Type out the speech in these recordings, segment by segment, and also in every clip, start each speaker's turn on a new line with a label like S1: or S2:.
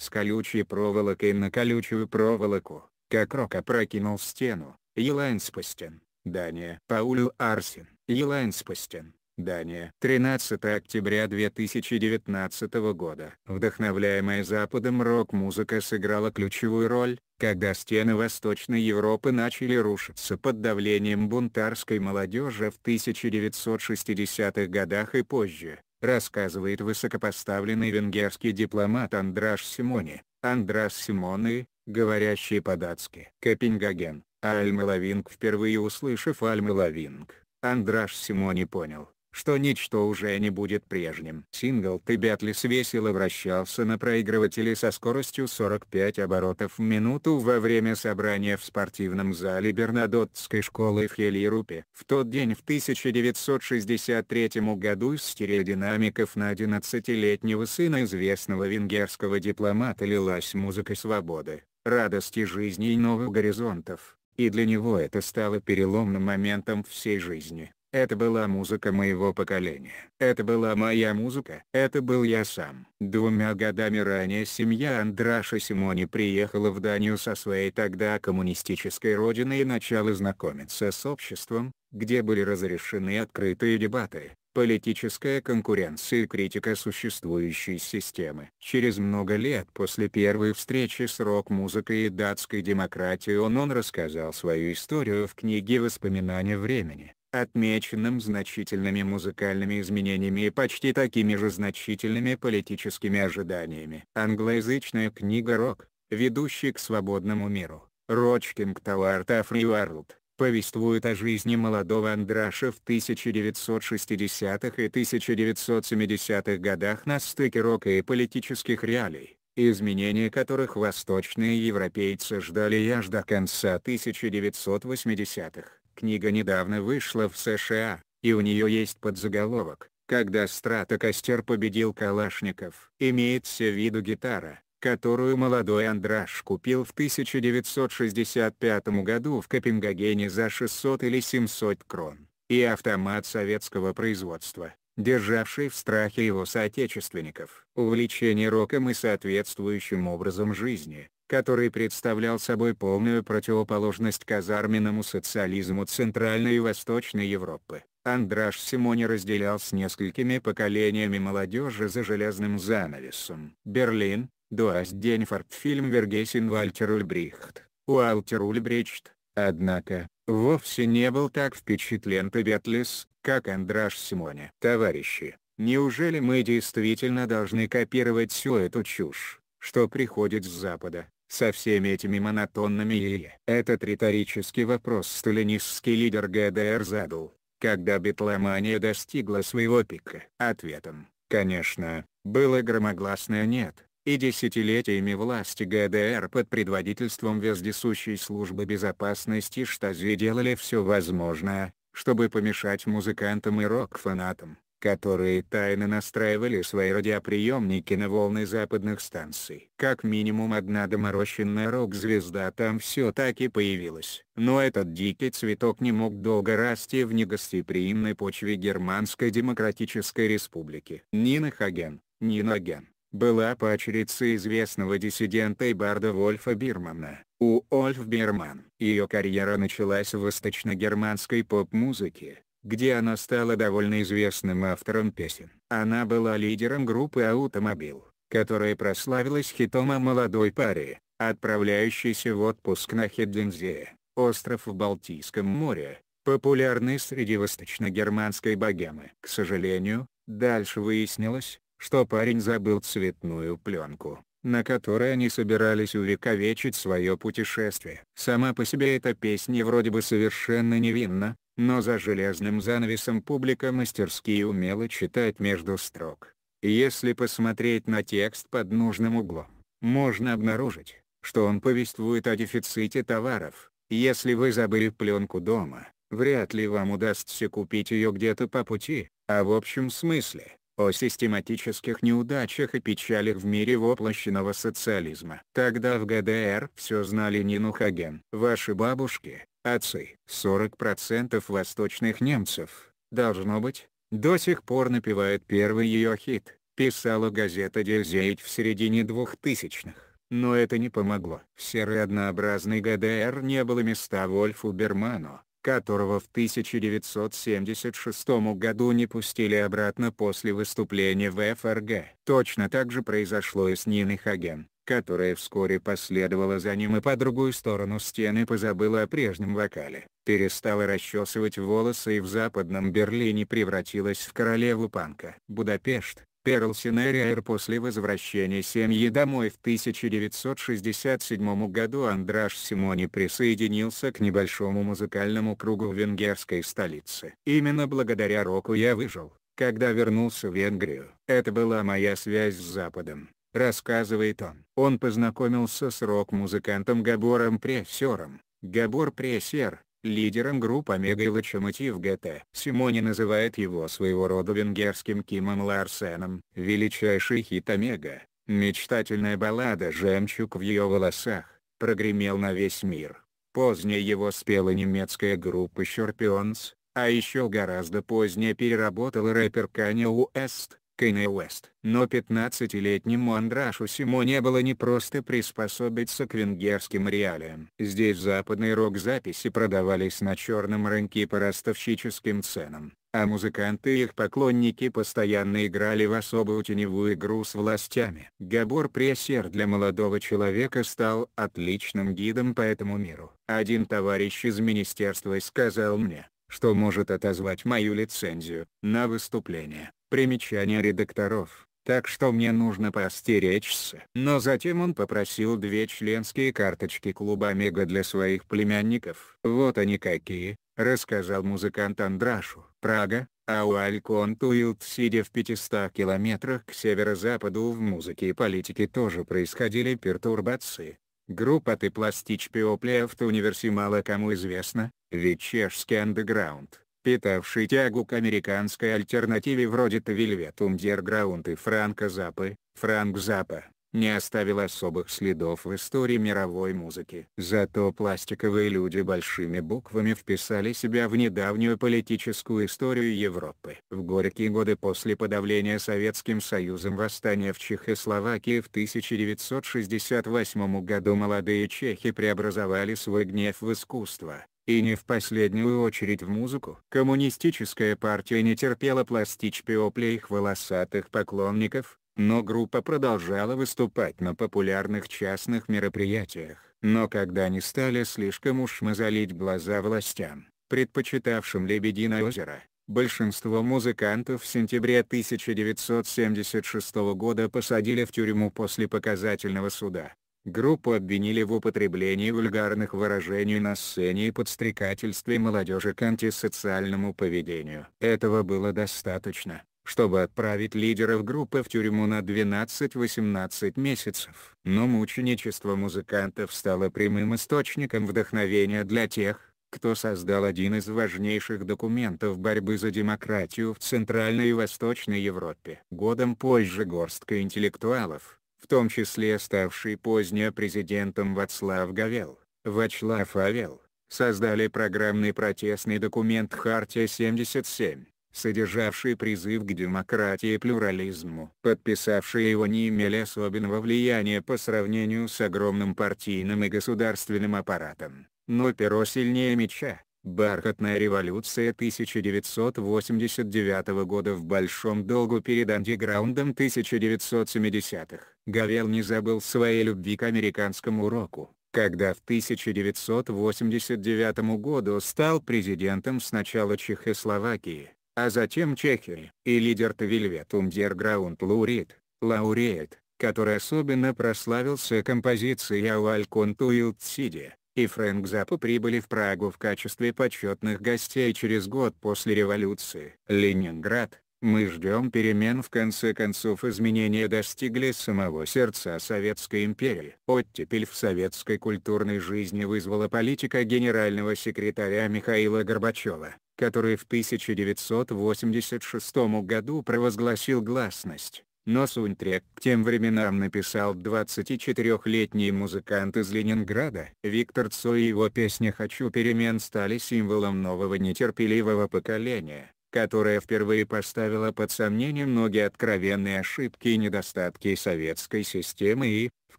S1: с колючей проволокой на колючую проволоку, как рок опрокинул стену, Jyllands-Posten, Дания. Паулю Арсен, Jyllands-Posten, Дания. 13 октября 2019 года. Вдохновляемая Западом рок-музыка сыграла ключевую роль, когда стены Восточной Европы начали рушиться под давлением бунтарской молодежи в 1960-х годах и позже, рассказывает высокопоставленный венгерский дипломат Андраш Симони, Андрас Симоны, говорящий по-датски. Копенгаген, All My Loving Впервые услышав All My Loving, Андраш Симони понял, что ничто уже не будет прежним. Сингл «Ты Бятлис» весело вращался на проигрывателе со скоростью 45 оборотов в минуту во время собрания в спортивном зале Бернадоттской школы в Хелирупе. В тот день в 1963 году из стереодинамиков на 11-летнего сына известного венгерского дипломата лилась музыка свободы, радости жизни и новых горизонтов, и для него это стало переломным моментом всей жизни. Это была музыка моего поколения. Это была моя музыка. Это был я сам. Двумя годами ранее семья Андраша Симони приехала в Данию со своей тогда коммунистической родиной и начала знакомиться с обществом, где были разрешены открытые дебаты, политическая конкуренция и критика существующей системы. Через много лет после первой встречи с рок-музыкой и датской демократией он, он рассказал свою историю в книге «Воспоминания времени» отмеченным значительными музыкальными изменениями и почти такими же значительными политическими ожиданиями. Англоязычная книга «Рок», ведущий к свободному миру, Rocking Toward a Free World, повествует о жизни молодого Андраша в 1960-х и 1970-х годах на стыке рока и политических реалий, изменения которых восточные европейцы ждали аж до конца 1980-х. Книга недавно вышла в США, и у нее есть подзаголовок «Когда Стратокостер победил Калашников». Имеется в виду гитара, которую молодой Андраш купил в 1965 году в Копенгагене за 600 или 700 крон, и автомат советского производства, державший в страхе его соотечественников. Увлечение роком и соответствующим образом жизни, который представлял собой полную противоположность казарменному социализму Центральной и Восточной Европы. Андраш Симони разделял с несколькими поколениями молодежи за железным занавесом. Берлин, Дуаст Денфорд фильм Вергесин Вальтер Ульбрихт. Уалтер Ульбричт, однако, вовсе не был так впечатлен Тебетлис, как Андраш Симони. Товарищи, неужели мы действительно должны копировать всю эту чушь, что приходит с Запада? Со всеми этими монотонными и Этот риторический вопрос сталинистский лидер ГДР задал, когда битломания достигла своего пика. Ответом, конечно, было громогласное «нет», и десятилетиями власти ГДР под предводительством вездесущей службы безопасности Штази делали все возможное, чтобы помешать музыкантам и рок-фанатам, которые тайно настраивали свои радиоприемники на волны западных станций. Как минимум одна доморощенная рок-звезда там все-таки появилась. Но этот дикий цветок не мог долго расти в негостеприимной почве Германской Демократической Республики. Нина Хаген, Нина Ген, была поочередцей известного диссидента и барда Вольфа Бирмана. У Ольф Бирман. Ее карьера началась в восточно-германской поп-музыке, где она стала довольно известным автором песен. Она была лидером группы «Аутомобил», которая прославилась хитом о молодой паре, отправляющейся в отпуск на Хеддензее, остров в Балтийском море, популярный среди восточно-германской богемы. К сожалению, дальше выяснилось, что парень забыл цветную пленку, на которой они собирались увековечить свое путешествие. Сама по себе эта песня вроде бы совершенно невинна, но за железным занавесом публика мастерски умела читать между строк. Если посмотреть на текст под нужным углом, можно обнаружить, что он повествует о дефиците товаров. Если вы забыли пленку дома, вряд ли вам удастся купить ее где-то по пути, а в общем смысле, о систематических неудачах и печалях в мире воплощенного социализма. Тогда в ГДР все знали Нину Хаген. Ваши бабушки, Отцы, 40% восточных немцев, должно быть, до сих пор напевают первый ее хит, писала газета «Дельзейт» в середине 2000-х. Но это не помогло. В серой однообразной ГДР не было места Вольфу Берману, которого в 1976 году не пустили обратно после выступления в ФРГ. Точно так же произошло и с Ниной Хаген, которая вскоре последовала за ним и по другую сторону стены позабыла о прежнем вокале, перестала расчесывать волосы и в западном Берлине превратилась в королеву панка. Будапешт, Перл Синериер после возвращения семьи домой в 1967 году Андраш Симони присоединился к небольшому музыкальному кругу в венгерской столице. Именно благодаря року я выжил, когда вернулся в Венгрию. Это была моя связь с Западом, рассказывает он. Он познакомился с рок-музыкантом Габором Прессером. Габор Прессер, лидером группы Омега и Локомотив ГТ. Симони называет его своего рода венгерским Кимом Ларсеном. Величайший хит Омега, мечтательная баллада «Жемчуг в ее волосах», прогремел на весь мир. Позднее его спела немецкая группа Scorpions, а еще гораздо позднее переработал рэпер Kanye West. Кэнни Уэст. Но 15-летнему Андрашу Симо не было не просто приспособиться к венгерским реалиям. Здесь западные рок-записи продавались на черном рынке по ростовщическим ценам, а музыканты и их поклонники постоянно играли в особую теневую игру с властями. Габор Прессер для молодого человека стал отличным гидом по этому миру. Один товарищ из министерства сказал мне, что может отозвать мою лицензию на выступление. Примечание редакторов. Так что мне нужно постеречься. Но затем он попросил две членские карточки клуба Омега для своих племянников. Вот они какие, рассказал музыкант Андрашу. Прага, Ауальконтуилд сидя в 500 километрах к северо-западу в музыке и политике тоже происходили пертурбации. Группа «Ты пластич Пиоплеев» универси мало кому известна, ведь чешский андеграунд, питавший тягу к американской альтернативе вроде Velvet Underground и Франка Запы, Франк Запа, не оставил особых следов в истории мировой музыки. Зато пластиковые люди большими буквами вписали себя в недавнюю политическую историю Европы. В горькие годы после подавления Советским Союзом восстания в Чехословакии в 1968 году молодые чехи преобразовали свой гнев в искусство и не в последнюю очередь в музыку. Коммунистическая партия не терпела пластич их волосатых поклонников, но группа продолжала выступать на популярных частных мероприятиях. Но когда они стали слишком уж мозолить глаза властям, предпочитавшим Лебединое озеро, большинство музыкантов в сентябре 1976 года посадили в тюрьму после показательного суда. Группу обвинили в употреблении вульгарных выражений на сцене и подстрекательстве молодежи к антисоциальному поведению. Этого было достаточно, чтобы отправить лидеров группы в тюрьму на 12-18 месяцев. Но мученичество музыкантов стало прямым источником вдохновения для тех, кто создал один из важнейших документов борьбы за демократию в Центральной и Восточной Европе. Годом позже горстка интеллектуалов, в том числе ставший позднее президентом Вацлав Гавел, Вачлав Авел, создали программный протестный документ «Хартия-77», содержавший призыв к демократии и плюрализму. Подписавшие его не имели особенного влияния по сравнению с огромным партийным и государственным аппаратом, но перо сильнее меча. Бархатная революция 1989 года в большом долгу перед андеграундом 1970-х. Гавел не забыл своей любви к американскому року, когда в 1989 году стал президентом сначала Чехословакии, а затем Чехии, и лидер Velvet Underground Лаурит, лауреат, который особенно прославился композицией «Ауалькон Туилд Сиди», и Фрэнк Заппа прибыли в Прагу в качестве почетных гостей через год после революции. Ленинград, мы ждем перемен в конце концов изменения достигли самого сердца Советской империи. Оттепель в советской культурной жизни вызвала политика генерального секретаря Михаила Горбачева, который в 1986 году провозгласил гласность. Но саундтрек к тем временам написал 24-летний музыкант из Ленинграда. Виктор Цой и его песня «Хочу перемен» стали символом нового нетерпеливого поколения, которая впервые поставила под сомнение многие откровенные ошибки и недостатки советской системы и, в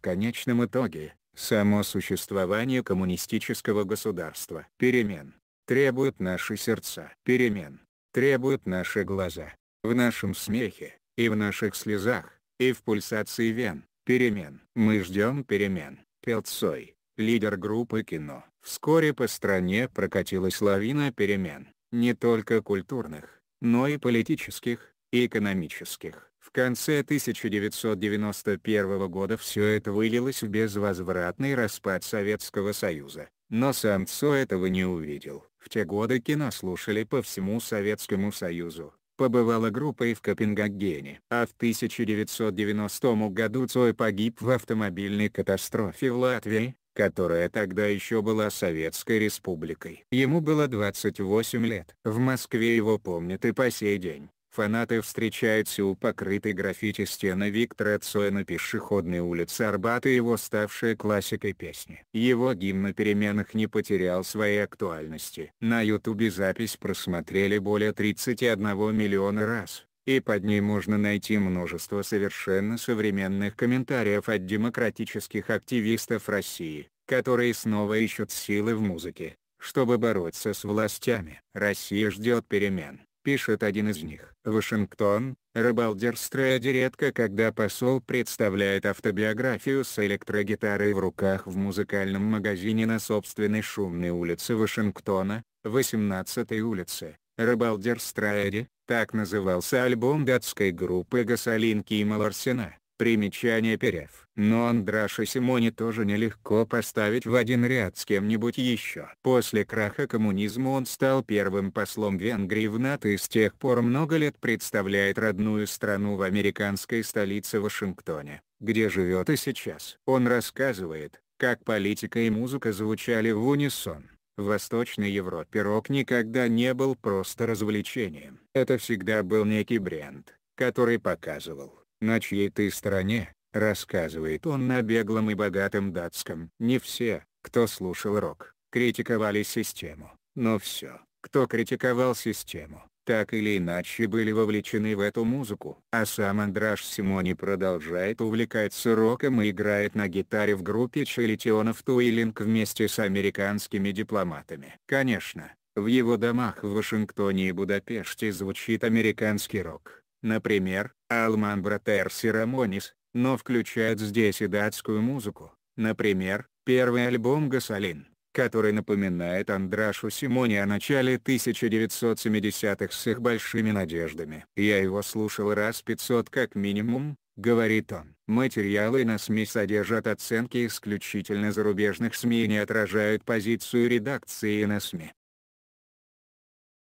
S1: конечном итоге, само существование коммунистического государства. Перемен. Требуют наши сердца. Перемен. Требуют наши глаза. В нашем смехе, и в наших слезах, и в пульсации вен. Перемен. Мы ждем перемен. Пелцой, лидер группы кино. Вскоре по стране прокатилась лавина перемен, не только культурных, но и политических, и экономических. В конце 1991 года все это вылилось в безвозвратный распад Советского Союза, но сам Цой этого не увидел. В те годы кино слушали по всему Советскому Союзу. Побывала группа и в Копенгагене. А в 1990 году Цой погиб в автомобильной катастрофе в Латвии, которая тогда еще была Советской Республикой. Ему было 28 лет. В Москве его помнят и по сей день. Фанаты встречаются у покрытой граффити стены Виктора Цоя на пешеходной улице Арбата его ставшая классикой песни. Его гимн на переменах не потерял своей актуальности. На ютубе запись просмотрели более 31 миллиона раз и под ней можно найти множество совершенно современных комментариев от демократических активистов России, которые снова ищут силы в музыке, чтобы бороться с властями. Россия ждет перемен, пишет один из них. Вашингтон, Рыбалдерстрейде редко когда посол представляет автобиографию с электрогитарой в руках в музыкальном магазине на собственной шумной улице Вашингтона, 18-й улице, Рыбалдерстрейде, так назывался альбом датской группы Гасолинки и Маларсена. Примечание Перев. Но Андраша Симони тоже нелегко поставить в один ряд с кем-нибудь еще. После краха коммунизма он стал первым послом Венгрии в НАТО и с тех пор много лет представляет родную страну в американской столице Вашингтоне, где живет и сейчас. Он рассказывает, как политика и музыка звучали в унисон. В Восточной Европе рок никогда не был просто развлечением. Это всегда был некий бренд, который показывал, на чьей ты стороне, рассказывает он на беглом и богатом датском. Не все, кто слушал рок, критиковали систему, но все, кто критиковал систему, так или иначе были вовлечены в эту музыку. А сам Андраш Симони продолжает увлекаться роком и играет на гитаре в группе Челитионов Туилинг вместе с американскими дипломатами. Конечно, в его домах в Вашингтоне и Будапеште звучит американский рок, например, Алман Братерси Рамонис, но включает здесь и датскую музыку, например, первый альбом «Гасолин» который напоминает Андрашу Симони о начале 1970-х с их большими надеждами. «Я его слушал раз 500 как минимум», — говорит он. Материалы на СМИ содержат оценки исключительно зарубежных СМИ и не отражают позицию редакции на СМИ.